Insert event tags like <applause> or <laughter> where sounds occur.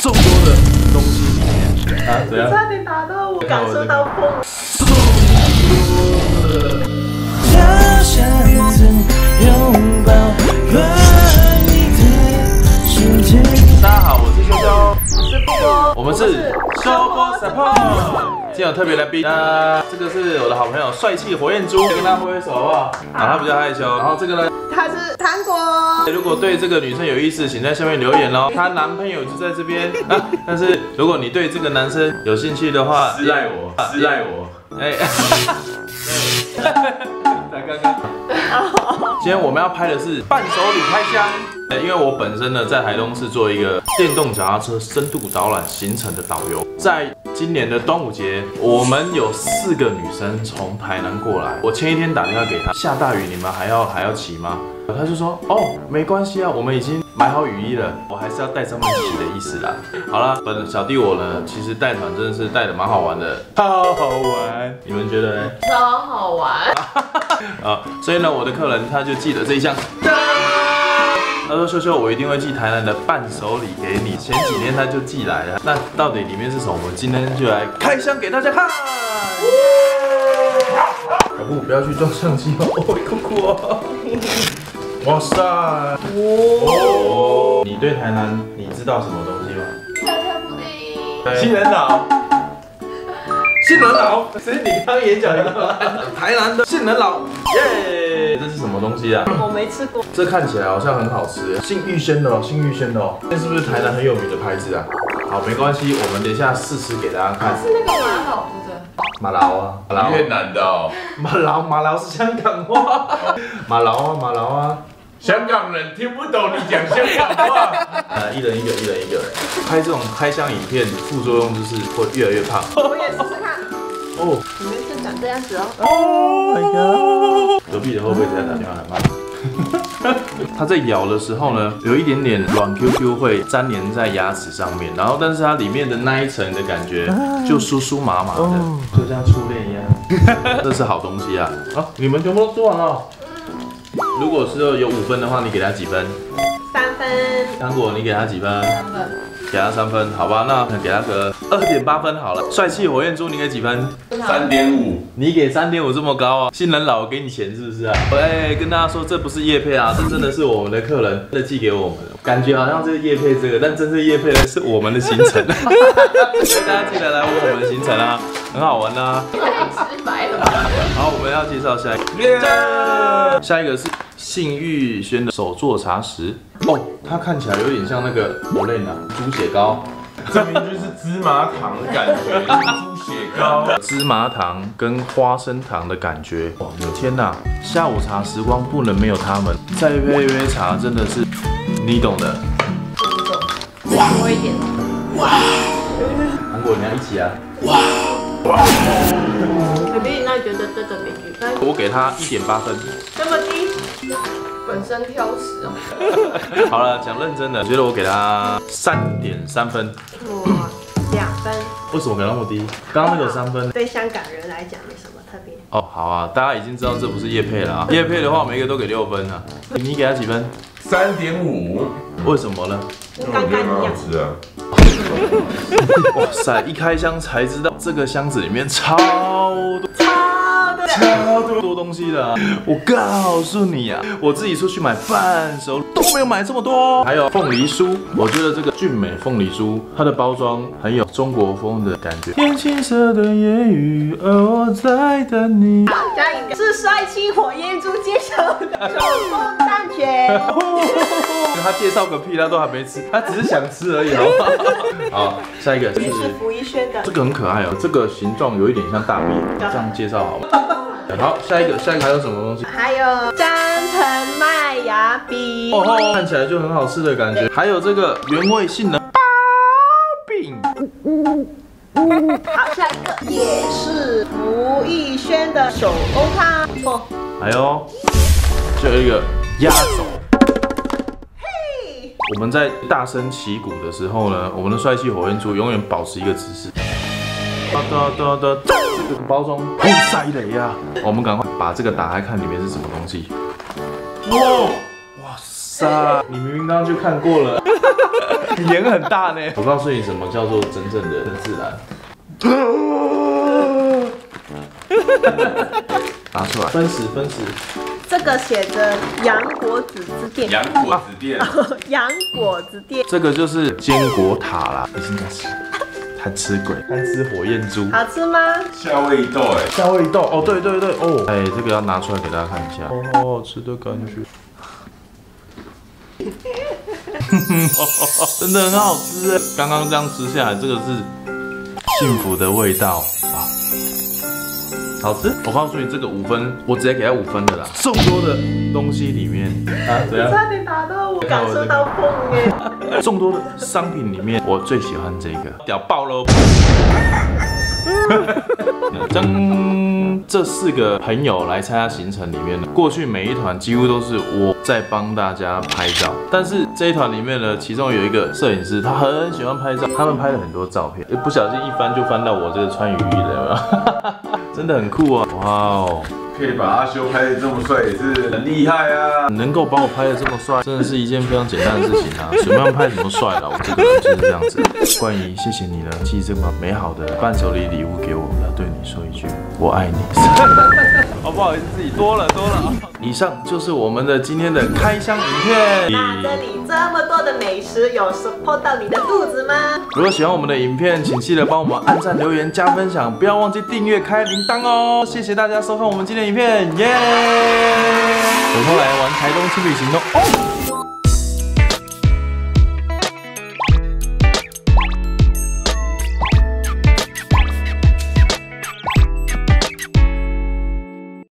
众多的东西里面啊，怎样？差点打到我，感受到风。好想次拥抱关你的瞬间。大家好，我是修修，是不波，我们是修波 support。今天有特别来宾，那这个是我的好朋友帅气火焰猪，跟他挥挥手好不好？啊，他比较害羞。然后这个呢，他是糖果，如果对这个女生有意思，请在下面留言哦。她男朋友就在这边啊。但是如果你对这个男生有兴趣的话，私赖我，私赖我。哎，<laughs> 来刚刚。<laughs> 今天我们要拍的是伴手礼开箱。呃，因为我本身呢在台东是做一个电动脚踏车深度导览行程的导游，在今年的端午节，我们有四个女生从台南过来。我前一天打电话给她，下大雨你们还要还要骑吗？她就说哦没关系啊，我们已经买好雨衣了，我还是要带上面骑的意思啦。好啦，本小弟我呢，其实带团真的是带的蛮好玩的，超好玩，你们觉得呢？超好玩。<laughs> 啊，所以呢，我的客人他就记得这一箱。他说：“秀秀，我一定会寄台南的伴手礼给你。前几天他就寄来了，那到底里面是什么？我们今天就来开箱给大家看。小布，不要去撞相机哦，我会哭哭哦。哇塞，哦，你对台南你知道什么东西吗？跳跳布丁，杏仁老，杏仁老，所以你刚演讲一个台南的杏仁老，耶，这是什么东西啊？我没吃过，这看起来好像很好吃，信玉轩的哦，信玉轩的哦，这是不是台南很有名的牌子啊？好，没关系，我们等一下试吃给大家看。是那个蛮好吃的。马劳啊，马劳，越南的哦，马劳，马劳是香港话，马劳啊，马劳啊，香港人听不懂你讲香港话。呃，一人一个，一人一个。拍这种开箱影片，副作用就是会越来越胖。我也试试看。哦这样子哦。，Oh my god！隔壁的会不会在打电话来骂？<laughs> 它在咬的时候呢，有一点点软 QQ 会粘连在牙齿上面，然后但是它里面的那一层的感觉就酥酥麻麻的，就像初恋一样。<laughs> 这是好东西啊！好，你们全部都做完了。如果是有五分的话，你给他几分？三分，糖果你给他几分？三分，给他三分，好吧？那给他个二点八分好了。帅气火焰猪你给几分？三点五，你给三点五这么高啊？新人老给你钱是不是啊？喂，跟大家说这不是叶配啊，这真的是我们的客人寄给我们的，感觉好像是叶配这个，但真正叶配的是我们的行程。所 <laughs> 以大家记得来问我们的行程啊，很好玩啊。<laughs> 太直白了吧？好，我们要介绍下一个，下一个是信玉轩的手作茶食哦，它看起来有点像那个我类呢猪血糕。这明明就是芝麻糖的感觉，猪血糕。芝麻糖跟花生糖的感觉，哇，天哪！下午茶时光不能没有他们，再配一杯茶真的是你懂的。多一点。哇韩国你要一起啊！可比那你觉得这个比我给他一点八分。这么低，本身挑食哦。<laughs> <laughs> 好了，讲认真的，觉得我给他三点三分。哇，两分，为什么给那么低？刚刚那个三分。对香港人来讲没什么特别。哦，好啊，大家已经知道这不是叶配了啊。叶配的话，每一个都给六分啊。你给他几分？三点五，为什么呢？跟刚刚很好。吃啊。哇塞，一开箱才知道这个箱子里面超多。超多东西的、啊，我告诉你啊，我自己出去买伴手都没有买这么多。还有凤梨酥，我觉得这个俊美凤梨酥，它的包装很有中国风的感觉。天青色的夜雨，而我在等你。下一个是帅气火焰猪介绍的手工蛋卷，他介绍个屁，他都还没吃，他只是想吃而已，好不好？<laughs> 好，下一个就是是福一轩的这个很可爱哦，这个形状有一点像大便，这样介绍好吗？好，下一个，下一个还有什么东西？还有张城麦芽饼，哦，看起来就很好吃的感觉。还有这个原味杏仁包饼，好，下一个也是吴亦轩的手工汤，哦，还有最后一个压轴。嘿，我们在大声旗鼓的时候呢，我们的帅气火焰猪永远保持一个姿势。哒哒哒哒，这个包装好塞雷呀！我们赶快把这个打开看里面是什么东西。哇哇塞！你明明刚刚就看过了，<laughs> 眼很大呢。我告诉你什么叫做真正的自然。<laughs> 拿出来，分食分食。这个写着洋果子之店，洋果子店，<laughs> 洋果子店这个就是坚果塔啦，已经在吃，贪吃鬼，贪吃火焰猪。好吃吗？夏威夷豆哎，夏威夷豆哦，对对对哦，哎，这个要拿出来给大家看一下，哦，好好吃的感觉，<laughs> 真的很好吃哎！刚刚这样吃下来，这个是幸福的味道啊，好吃。我告诉你，这个五分，我直接给他五分的啦。众多的东西里面啊，怎样？差点打到我，感受到风哎。<laughs> 众多的商品里面，我最喜欢这个，屌爆喽！<laughs> 将这四个朋友来参加行程里面呢，过去每一团几乎都是我在帮大家拍照，但是这一团里面呢，其中有一个摄影师，他很喜欢拍照，他们拍了很多照片，一不小心一翻就翻到我这个穿雨衣的，有没有？<laughs> 真的很酷啊！哇哦！可以把阿修拍的这么帅，也是很厉害啊。能够把我拍的这么帅，真的是一件非常简单的事情啊！<laughs> 怎么样拍怎么帅了，我这个人就是这样子。冠仪，谢谢你了，寄这么美好的伴手礼礼物给我，我要对你说一句，我爱你。<laughs> 哦，不好意思，自己多了多了。以上就是我们的今天的开箱影片。那这里这么多的美食，有 support 到你的肚子吗？如果喜欢我们的影片，请记得帮我们按赞、留言、加分享，不要忘记订阅、开铃铛哦。谢谢大家收看我们今天的影片，耶！有空来玩台东轻旅行动哦。